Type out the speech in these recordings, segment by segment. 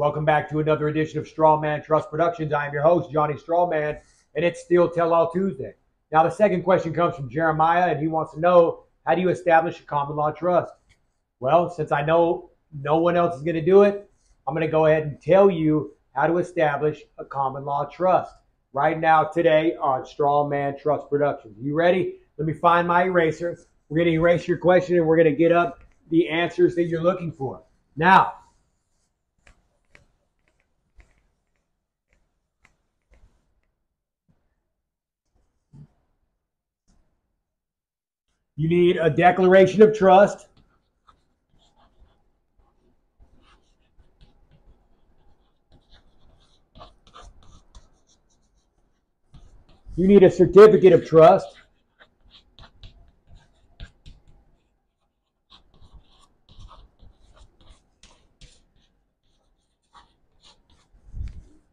Welcome back to another edition of Strawman Trust Productions. I am your host, Johnny Strawman, and it's still Tell All Tuesday. Now, the second question comes from Jeremiah, and he wants to know how do you establish a common law trust? Well, since I know no one else is going to do it, I'm going to go ahead and tell you how to establish a common law trust right now, today on Strawman Trust Productions. You ready? Let me find my eraser. We're going to erase your question and we're going to get up the answers that you're looking for. Now, you need a declaration of trust. You need a certificate of trust.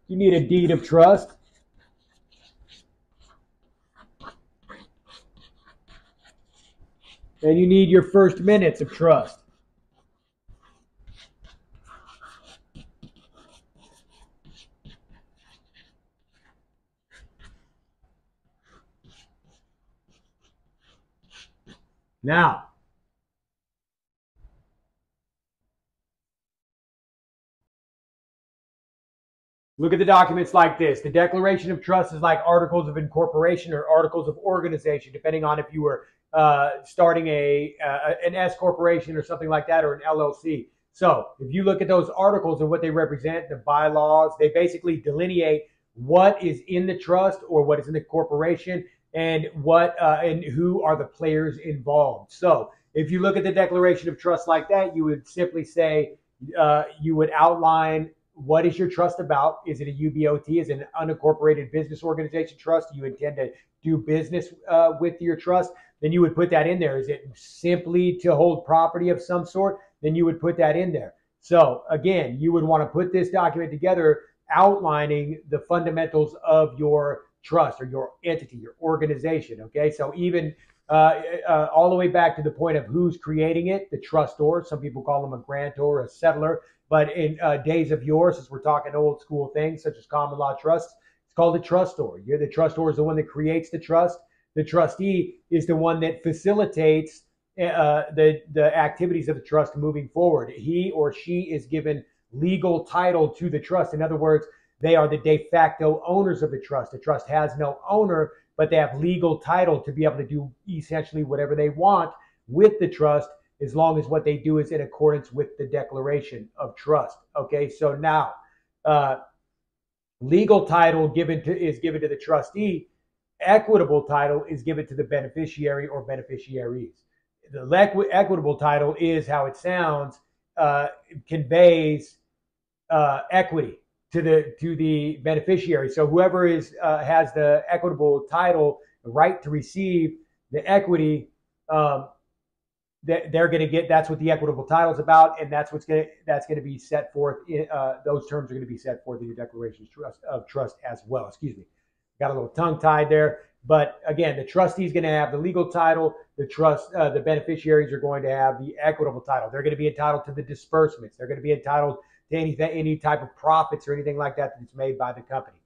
You need a deed of trust. And you need your first minutes of trust. Now, Look at the documents like this. The Declaration of Trust is like articles of incorporation or articles of organization, depending on if you were uh, starting a uh, an S corporation or something like that, or an LLC. So if you look at those articles and what they represent, the bylaws, they basically delineate what is in the trust or what is in the corporation and what uh, and who are the players involved. So if you look at the Declaration of Trust like that, you would simply say uh, you would outline what is your trust about? Is it a UBOT? Is it an unincorporated business organization trust? Do you intend to do business uh, with your trust? Then you would put that in there. Is it simply to hold property of some sort? Then you would put that in there. So again, you would want to put this document together outlining the fundamentals of your trust or your entity, your organization. Okay, so even uh, uh, all the way back to the point of who's creating it, the trustor. Some people call them a grantor, a settlor. But in uh, days of yore, since we're talking old school things such as common law trusts, it's called a trustor. You're the trustor is the one that creates the trust. The trustee is the one that facilitates uh, the the activities of the trust moving forward. He or she is given legal title to the trust. In other words, they are the de facto owners of the trust. The trust has no owner, but they have legal title to be able to do essentially whatever they want with the trust as long as what they do is in accordance with the declaration of trust. Okay, so now uh, legal title given to is given to the trustee, equitable title is given to the beneficiary or beneficiaries. The equi- equitable title is how it sounds, uh, conveys uh, equity to the to the beneficiary. So whoever is uh, has the equitable title, the right to receive the equity. Um, that they're going to get that's what the equitable title is about and that's what's going to that's going to be set forth in, uh, those terms are going to be set forth in your declaration of trust as well excuse me got a little tongue tied there but again the trustee is going to have the legal title the trust uh, the beneficiaries are going to have the equitable title they're going to be entitled to the disbursements they're going to be entitled to any, any type of profits or anything like that that's made by the company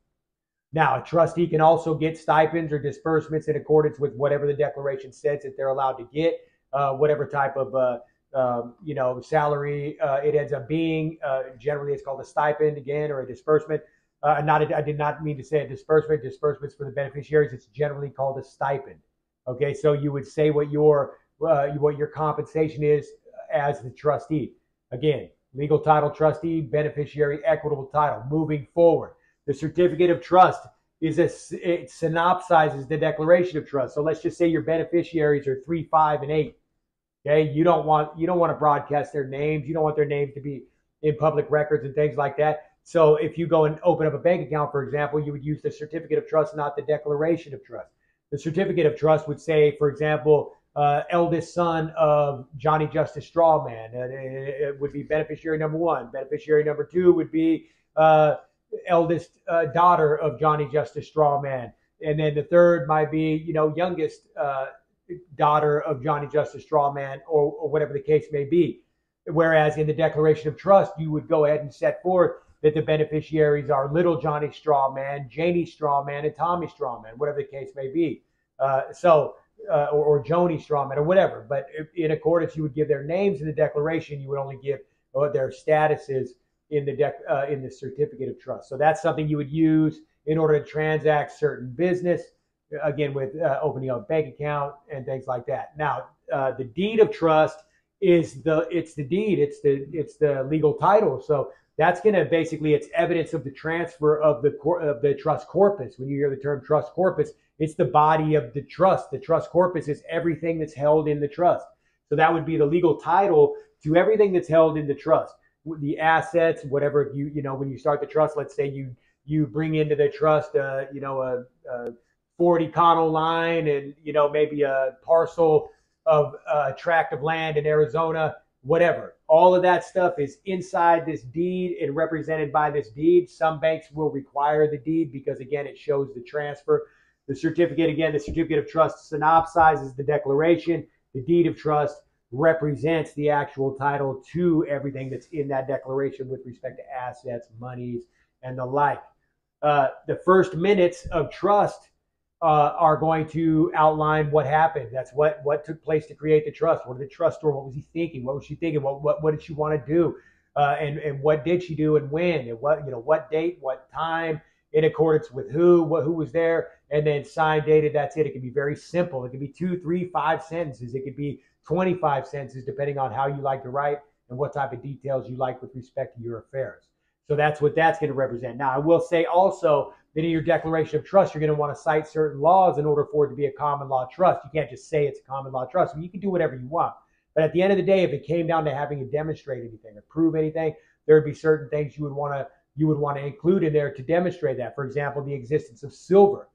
now, a trustee can also get stipends or disbursements in accordance with whatever the declaration says that they're allowed to get uh, whatever type of uh, um, you know salary uh, it ends up being. Uh, generally, it's called a stipend again or a disbursement. Uh, not I did not mean to say a disbursement. Disbursements for the beneficiaries. It's generally called a stipend. Okay, so you would say what your what your compensation is as the trustee. Again, legal title trustee, beneficiary equitable title. Moving forward, the certificate of trust is a, it synopsizes the declaration of trust. So let's just say your beneficiaries are three, five, and eight. Okay, you don't want you don't want to broadcast their names. You don't want their names to be in public records and things like that. So if you go and open up a bank account, for example, you would use the certificate of trust, not the declaration of trust. The certificate of trust would say, for example, uh, eldest son of Johnny Justice Strawman. It would be beneficiary number one. Beneficiary number two would be uh, eldest uh, daughter of Johnny Justice Strawman. And then the third might be, you know, youngest uh, daughter of Johnny Justice Strawman, or, or whatever the case may be. Whereas in the Declaration of Trust, you would go ahead and set forth that the beneficiaries are little Johnny Strawman, Janie Strawman, and Tommy Strawman, whatever the case may be. Uh, so, uh, or, or Joni Strawman, or whatever. But in accordance, you would give their names in the declaration. You would only give uh, their statuses in the dec- uh, in the certificate of trust. So that's something you would use in order to transact certain business. Again, with uh, opening a bank account and things like that. Now, uh, the deed of trust is the it's the deed. It's the it's the legal title. So that's going to basically it's evidence of the transfer of the of the trust corpus. When you hear the term trust corpus, it's the body of the trust. The trust corpus is everything that's held in the trust. So that would be the legal title to everything that's held in the trust. The assets, whatever you you know when you start the trust. Let's say you you bring into the trust, uh, you know, a, a 40 Connell line and, you know, maybe a parcel of uh, tract of land in Arizona, whatever. All of that stuff is inside this deed and represented by this deed. Some banks will require the deed because, again, it shows the transfer. The certificate, again, the certificate of trust synopsizes the declaration. The deed of trust represents the actual title to everything that's in that declaration with respect to assets, monies, and the like. Uh, the first minutes of trust uh, are going to outline what happened. That's what what took place to create the trust. What did the trust trustor? What was he thinking? What was she thinking? What what, what did she want to do? Uh, and and what did she do and when? And what you know what date? What time? In accordance with who? What who was there? And then signed, dated. That's it. It can be very simple. It can be two, three, five sentences. It could be 25 sentences, depending on how you like to write and what type of details you like with respect to your affairs. So that's what that's going to represent. Now, I will say also that in your declaration of trust, you're going to want to cite certain laws in order for it to be a common law trust. You can't just say it's a common law trust. I mean, you can do whatever you want. But at the end of the day, if it came down to having to demonstrate anything or prove anything, there would be certain things you would want to you would want to include in there to demonstrate that. For example, the existence of silver.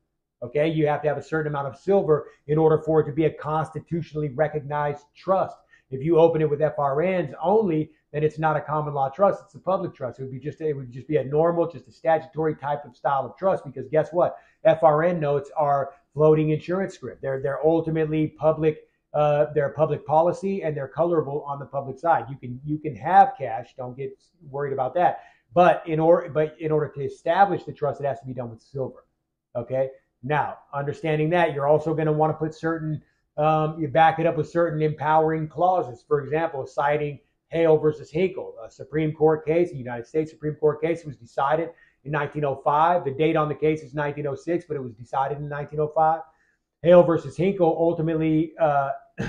Okay, you have to have a certain amount of silver in order for it to be a constitutionally recognized trust. If you open it with FRNs only, then it's not a common law trust; it's a public trust. It would be just it would just be a normal, just a statutory type of style of trust. Because guess what? FRN notes are floating insurance script. They're they're ultimately public. Uh, they're public policy and they're colorable on the public side. You can you can have cash. Don't get worried about that. But in order but in order to establish the trust, it has to be done with silver. Okay. Now, understanding that, you're also going to want to put certain um, you back it up with certain empowering clauses. For example, citing Hale versus Henkel, a Supreme Court case, a United States Supreme Court case, was decided in 1905. The date on the case is 1906, but it was decided in 1905. Hale versus Henkel ultimately uh,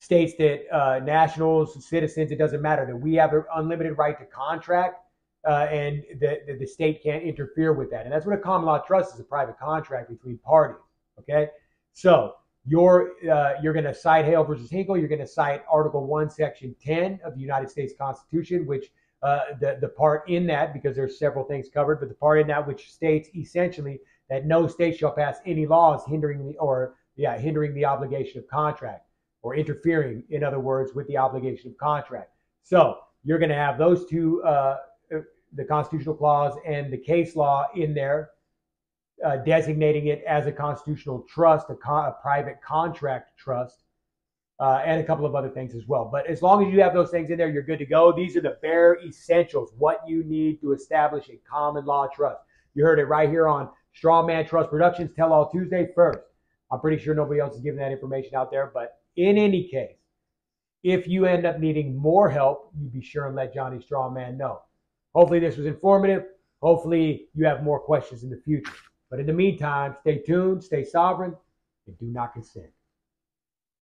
states that uh, nationals, citizens, it doesn't matter, that we have an unlimited right to contract uh, and the, the, the state can't interfere with that. And that's what a common law trust is a private contract between parties. Okay. So you're uh, you're going to cite Hale versus Henkel. You're going to cite Article One, Section 10 of the United States Constitution, which uh, the the part in that because there's several things covered, but the part in that which states essentially that no state shall pass any laws hindering the or yeah hindering the obligation of contract or interfering, in other words, with the obligation of contract. So you're going to have those two, uh, the constitutional clause and the case law in there uh, designating it as a constitutional trust, a, a private contract trust, uh, and a couple of other things as well. But as long as you have those things in there, you're good to go. These are the bare essentials, what you need to establish a common law trust. You heard it right here on Strawman Trust Productions, Tell All Tuesday first. I'm pretty sure nobody else is giving that information out there. But in any case, if you end up needing more help, you be sure and let Johnny Strawman know. Hopefully, this was informative. Hopefully, you have more questions in the future. But in the meantime, stay tuned, stay sovereign, and do not consent.